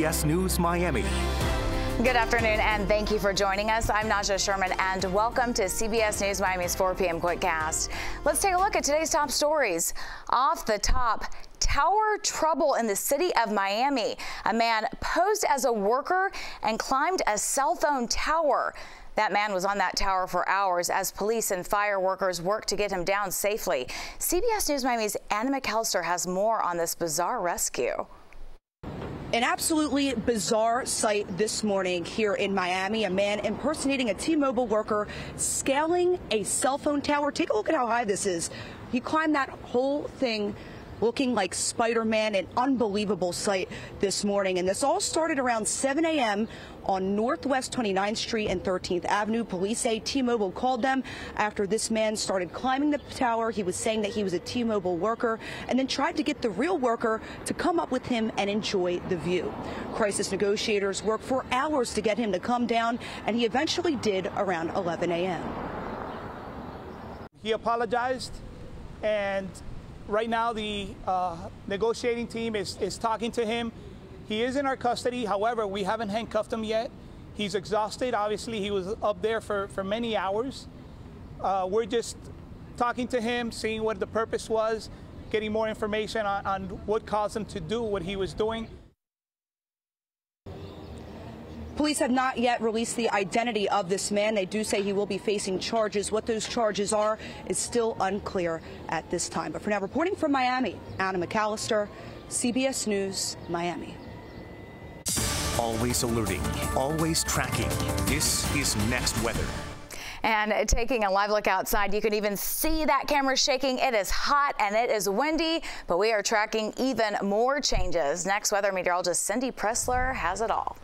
CBS News Miami. Good afternoon and thank you for joining us. I'm Najahe Sherman and welcome to CBS News Miami's 4 p.m. Quickcast. Let's take a look at today's top stories. Off the top, tower trouble in the city of Miami. A man posed as a worker and climbed a cell phone tower. That man was on that tower for hours as police and fire workers worked to get him down safely. CBS News Miami's Anna McAllister has more on this bizarre rescue. An absolutely bizarre sight this morning here in Miami. A man impersonating a T-Mobile worker scaling a cell phone tower. Take a look at how high this is. He climbed that whole thing looking like Spider-Man, an unbelievable sight this morning. And this all started around 7 a.m. on Northwest 29th Street and 13th Avenue. Police say T-Mobile called them after this man started climbing the tower. He was saying that he was a T-Mobile worker and then tried to get the real worker to come up with him and enjoy the view. Crisis negotiators worked for hours to get him to come down, and he eventually did around 11 a.m. He apologized and right now the uh, negotiating team is, is talking to him. He is in our custody. However, we haven't handcuffed him yet. He's exhausted. Obviously, he was up there for, for many hours. Uh, we're just talking to him, seeing what the purpose was, getting more information on, on what caused him to do what he was doing. Police have not yet released the identity of this man. They do say he will be facing charges. What those charges are is still unclear at this time. But for now, reporting from Miami, Anna McAllister, CBS News, Miami. Always alerting, always tracking. This is Next Weather. And taking a live look outside, you can even see that camera shaking. It is hot and it is windy, but we are tracking even more changes. Next weather meteorologist Cindy Preszler has it all.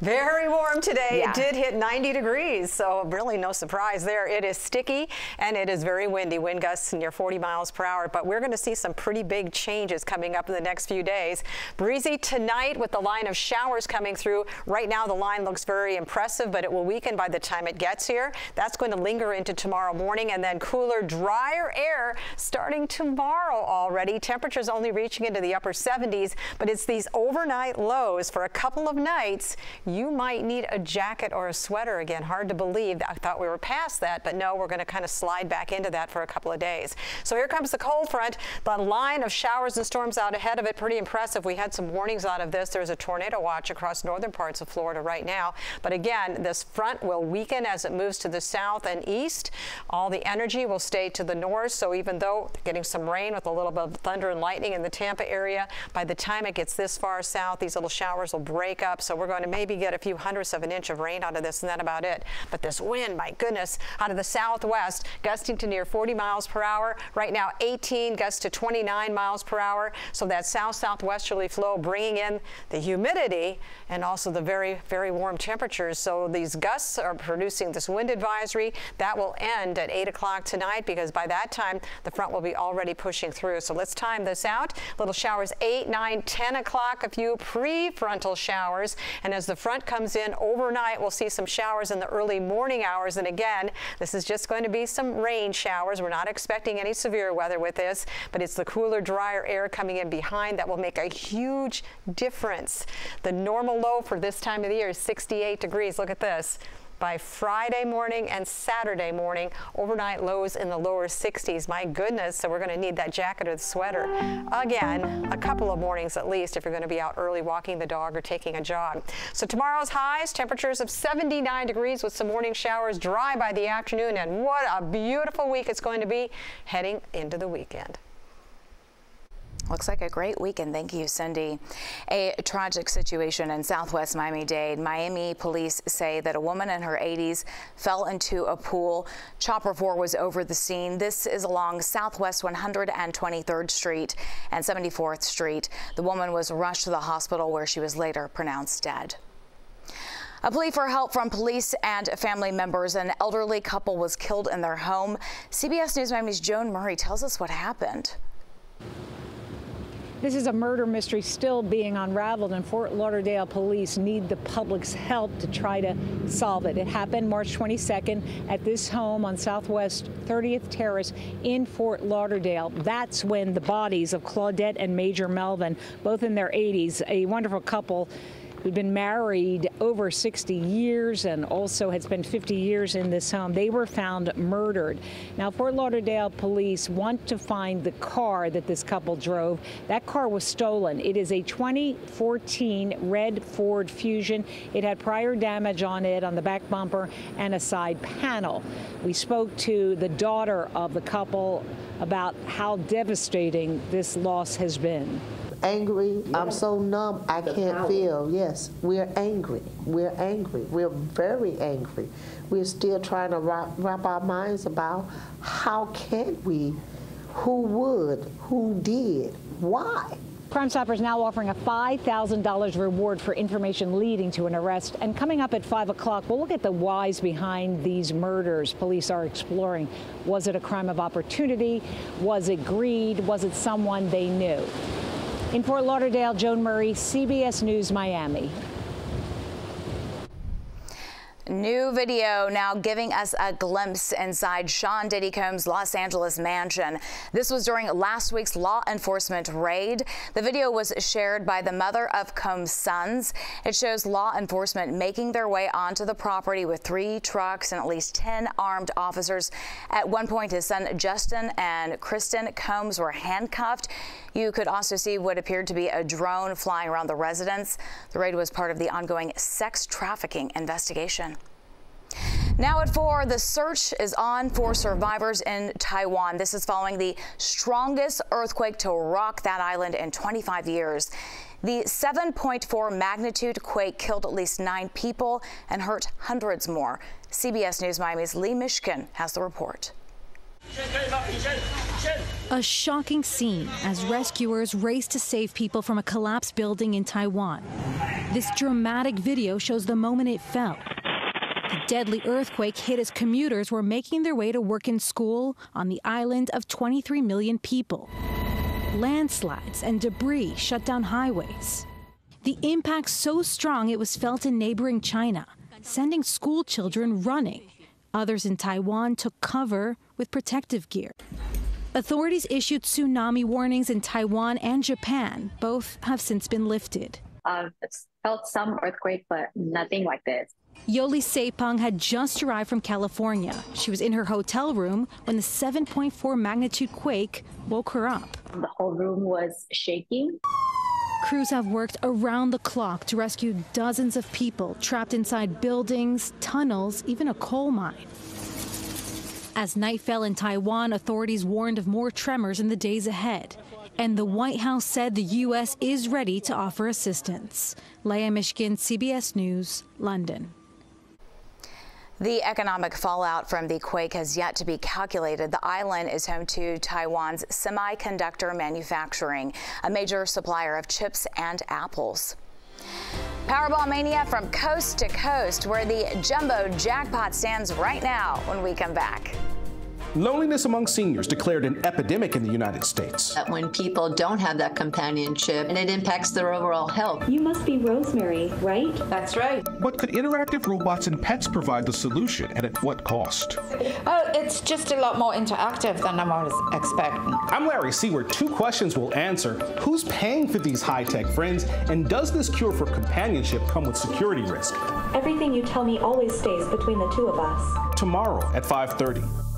Very warm today. Yeah. It did hit 90 degrees, so really no surprise there. It is sticky and it is very windy. Wind gusts near 40 miles per hour, but we're going to see some pretty big changes coming up in the next few days. Breezy tonight with the line of showers coming through. Right now the line looks very impressive, but it will weaken by the time it gets here. That's going to linger into tomorrow morning and then cooler, drier air starting tomorrow already. Temperatures only reaching into the upper 70s, but it's these overnight lows for a couple of nights you might need a jacket or a sweater again. Hard to believe. I thought we were past that, but no, we're going to kind of slide back into that for a couple of days. So here comes the cold front. The line of showers and storms out ahead of it, pretty impressive. We had some warnings out of this. There's a tornado watch across northern parts of Florida right now. But again, this front will weaken as it moves to the south and east. All the energy will stay to the north. So even though getting some rain with a little bit of thunder and lightning in the Tampa area, by the time it gets this far south, these little showers will break up. So we're going to maybe get a few hundredths of an inch of rain out of this, and that about it. But this wind, my goodness, out of the southwest, gusting to near 40 miles per hour. Right now, 18 gusts to 29 miles per hour. So that south-southwesterly flow bringing in the humidity and also the very, very warm temperatures. So these gusts are producing this wind advisory. That will end at 8 o'clock tonight because by that time, the front will be already pushing through. So let's time this out. Little showers 8, 9, 10 o'clock, a few prefrontal showers. And as the front front comes in overnight. We'll see some showers in the early morning hours. And again, this is just going to be some rain showers. We're not expecting any severe weather with this, but it's the cooler, drier air coming in behind that will make a huge difference. The normal low for this time of the year is 68 degrees. Look at this by Friday morning and Saturday morning. Overnight lows in the lower 60s. My goodness, so we're going to need that jacket or the sweater. Again, a couple of mornings at least if you're going to be out early walking the dog or taking a jog. So tomorrow's highs, temperatures of 79 degrees with some morning showers, dry by the afternoon, and what a beautiful week it's going to be heading into the weekend. Looks like a great weekend. Thank you, Cindy. A tragic situation in southwest Miami-Dade. Miami police say that a woman in her 80s fell into a pool. Chopper 4 was over the scene. This is along southwest 123rd Street and 74th Street. The woman was rushed to the hospital where she was later pronounced dead. A plea for help from police and family members. An elderly couple was killed in their home. CBS News Miami's Joan Murray tells us what happened. This is a murder mystery still being unraveled, and Fort Lauderdale police need the public's help to try to solve it. It happened March 22nd at this home on Southwest 30th Terrace in Fort Lauderdale. That's when the bodies of Claudette and Major Melvin, both in their 80s, a wonderful couple, who'd been married over 60 years and also had spent 50 years in this home. They were found murdered. Now, Fort Lauderdale police want to find the car that this couple drove. That car was stolen. It is a 2014 red Ford Fusion. It had prior damage on it on the back bumper and a side panel. We spoke to the daughter of the couple about how devastating this loss has been. Angry. I'm so numb. I can't feel. Yes, we're angry. We're angry. We're very angry. We're still trying to wrap, wrap our minds about how can we, who would, who did, why. Crime Stoppers now offering a $5,000 reward for information leading to an arrest. And coming up at 5 o'clock, we'll look at the whys behind these murders police are exploring. Was it a crime of opportunity? Was it greed? Was it someone they knew? In Fort Lauderdale, Joan Murray, CBS News, Miami. New video now giving us a glimpse inside Sean Diddy Combs' Los Angeles mansion. This was during last week's law enforcement raid. The video was shared by the mother of Combs' sons. It shows law enforcement making their way onto the property with three trucks and at least 10 armed officers. At one point, his son Justin and Christian Combs were handcuffed. You could also see what appeared to be a drone flying around the residence. The raid was part of the ongoing sex trafficking investigation. Now at 4, the search is on for survivors in Taiwan. This is following the strongest earthquake to rock that island in 25 years. The 7.4 magnitude quake killed at least nine people and hurt hundreds more. CBS News Miami's Lee Mishkin has the report. A shocking scene as rescuers race to save people from a collapsed building in Taiwan. This dramatic video shows the moment it fell. Deadly earthquake hit as commuters were making their way to work and school on the island of 23 million people. Landslides and debris shut down highways. The impact so strong it was felt in neighboring China, sending school children running. Others in Taiwan took cover with protective gear. Authorities issued tsunami warnings in Taiwan and Japan. Both have since been lifted. Uh, I've felt some earthquake, but nothing like this. Yoli Seipang had just arrived from California. She was in her hotel room when the 7.4 magnitude quake woke her up. The whole room was shaking. Crews have worked around the clock to rescue dozens of people trapped inside buildings, tunnels, even a coal mine. As night fell in Taiwan, authorities warned of more tremors in the days ahead. And the White House said the U.S. is ready to offer assistance. Leah Mishkin, CBS News, London. The economic fallout from the quake has yet to be calculated. The island is home to Taiwan's semiconductor manufacturing, a major supplier of chips and apples. Powerball Mania from coast to coast, where the jumbo jackpot stands right now when we come back. Loneliness among seniors declared an epidemic in the United States. When people don't have that companionship and it impacts their overall health. You must be Rosemary, right? That's right. But could interactive robots and pets provide the solution and at what cost? Oh, it's just a lot more interactive than I was expecting. I'm Larry Seward. Two questions will answer. Who's paying for these high-tech friends? And does this cure for companionship come with security risk? Everything you tell me always stays between the two of us. Tomorrow at 530.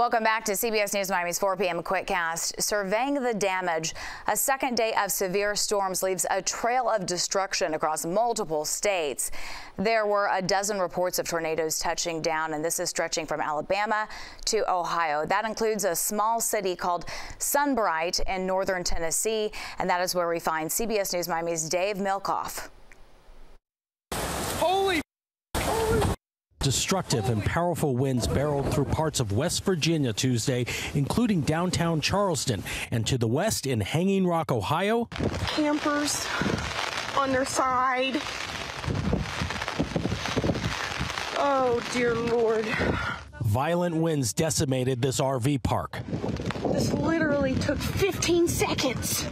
Welcome back to CBS News Miami's 4 p.m. Quickcast. Surveying the damage, a second day of severe storms leaves a trail of destruction across multiple states. There were a dozen reports of tornadoes touching down, and this is stretching from Alabama to Ohio. That includes a small city called Sunbright in northern Tennessee, and that is where we find CBS News Miami's Dave Malkoff. Destructive and powerful winds barreled through parts of West Virginia Tuesday, including downtown Charleston, and to the west in Hanging Rock, Ohio. Campers on their side. Oh, dear Lord. Violent winds decimated this RV park. This literally took 15 seconds.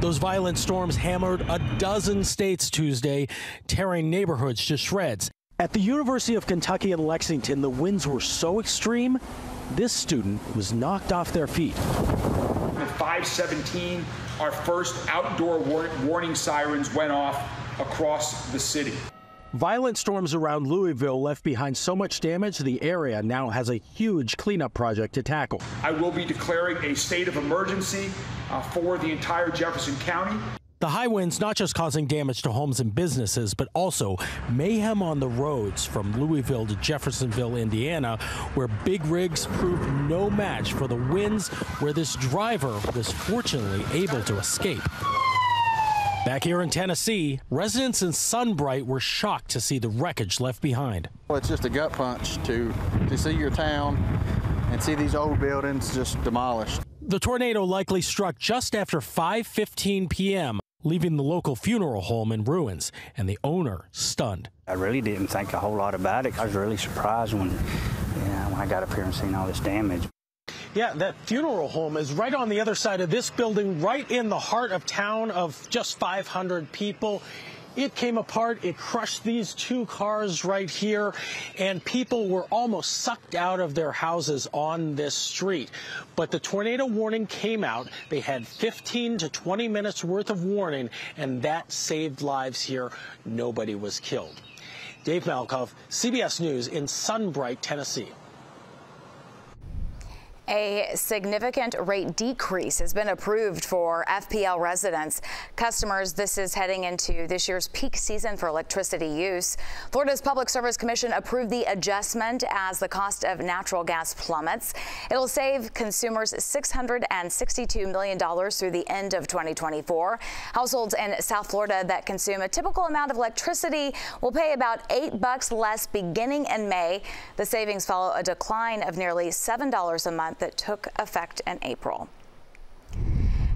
Those violent storms hammered a dozen states Tuesday, tearing neighborhoods to shreds at the University of Kentucky in Lexington, the winds were so extreme, this student was knocked off their feet. At 517 our first outdoor war warning sirens went off across the city. Violent storms around Louisville left behind so much damage, the area now has a huge cleanup project to tackle. I will be declaring a state of emergency uh, for the entire Jefferson County. The high winds not just causing damage to homes and businesses, but also mayhem on the roads from Louisville to Jeffersonville, Indiana, where big rigs proved no match for the winds, where this driver was fortunately able to escape. Back here in Tennessee, residents in Sunbright were shocked to see the wreckage left behind. Well, it's just a gut punch to, to see your town and see these old buildings just demolished. The tornado likely struck just after 5:15 p.m., leaving the local funeral home in ruins and the owner stunned. I really didn't think a whole lot about it. I was really surprised when, you know, when I got up here and seen all this damage. Yeah, that funeral home is right on the other side of this building, right in the heart of town of just 500 people. It came apart. It crushed these two cars right here, and people were almost sucked out of their houses on this street. But the tornado warning came out. They had 15 to 20 minutes worth of warning, and that saved lives here. Nobody was killed. Dave Malkoff, CBS News in Sunbright, Tennessee. A significant rate decrease has been approved for FPL residents. Customers, this is heading into this year's peak season for electricity use. Florida's Public Service Commission approved the adjustment as the cost of natural gas plummets. It'll save consumers $662 million through the end of 2024. Households in South Florida that consume a typical amount of electricity will pay about 8 bucks less beginning in May. The savings follow a decline of nearly $7 a month that took effect in April.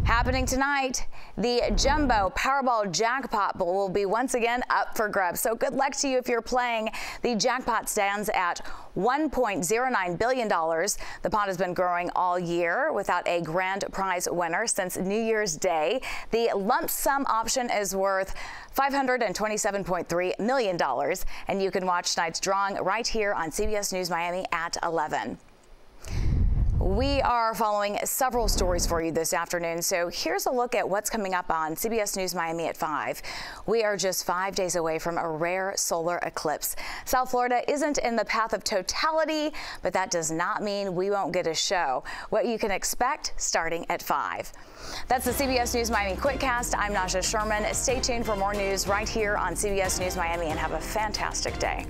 Happening tonight, the Jumbo Powerball Jackpot will be once again up for grabs. So good luck to you if you're playing. The jackpot stands at $1.09 billion. The pot has been growing all year without a grand prize winner since New Year's Day. The lump sum option is worth $527.3 million. And you can watch tonight's drawing right here on CBS News Miami at 11. We are following several stories for you this afternoon, so here's a look at what's coming up on CBS News Miami at 5. We are just five days away from a rare solar eclipse. South Florida isn't in the path of totality, but that does not mean we won't get a show. What you can expect starting at 5. That's the CBS News Miami Quickcast. I'm Najahe Sherman. Stay tuned for more news right here on CBS News Miami and have a fantastic day.